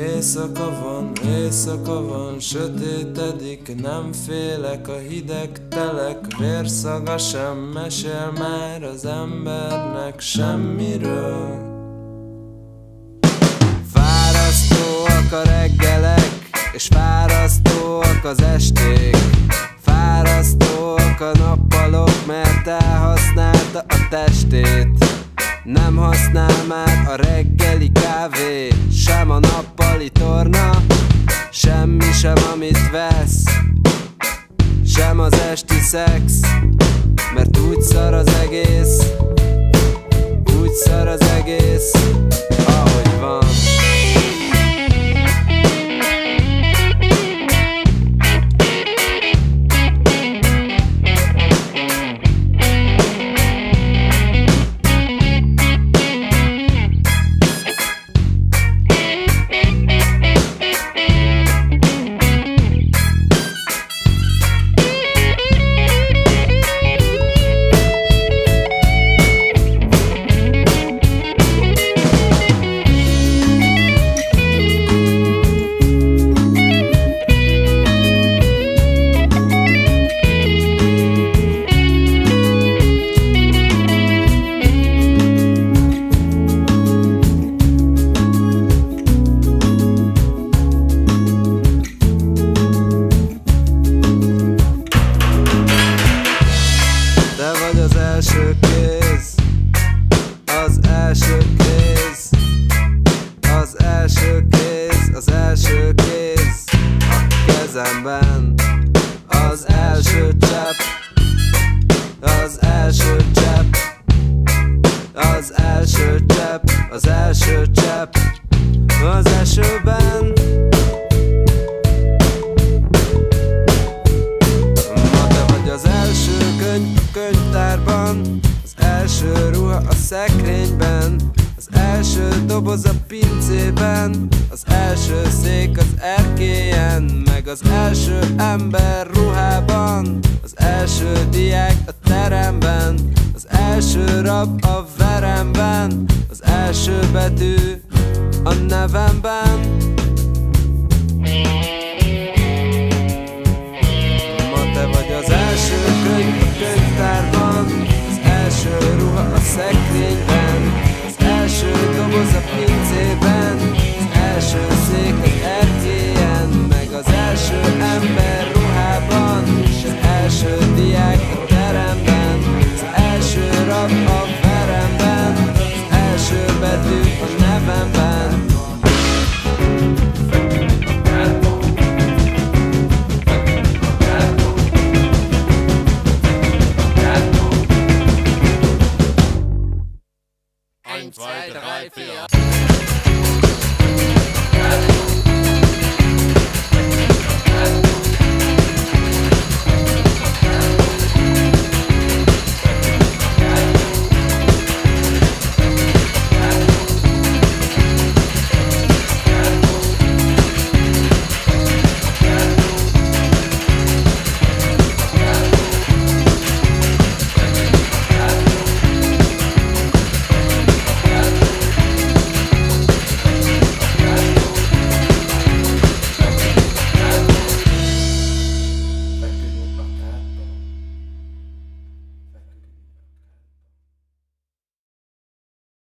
Éjszaka van, éjszaka van, sötétedik, nem félek a hideg telek, vérszaga sem mesél már az embernek semmiről. Fárasztóak a reggelek, és fárasztóak az esték, fárasztóak a nappalok, mert elhasználta a testét. Nem használ már a reggeli kávé Sem a nappali torna Semmi sem, amit vesz. Sem az esti szex Mert úgy szar az egész. Úgy szar az egész első csepp Az első csepp Az első csepp Az első csepp Az esőben. Ma te vagy az első könyv könyvtárban Az első ruha a szekrényben Az első doboz a pincében Az első szék az erkélyen Meg az első ember Az diák a teremben Az első rab a veremben Az első betű a nevemben 1, 2, 3, 4.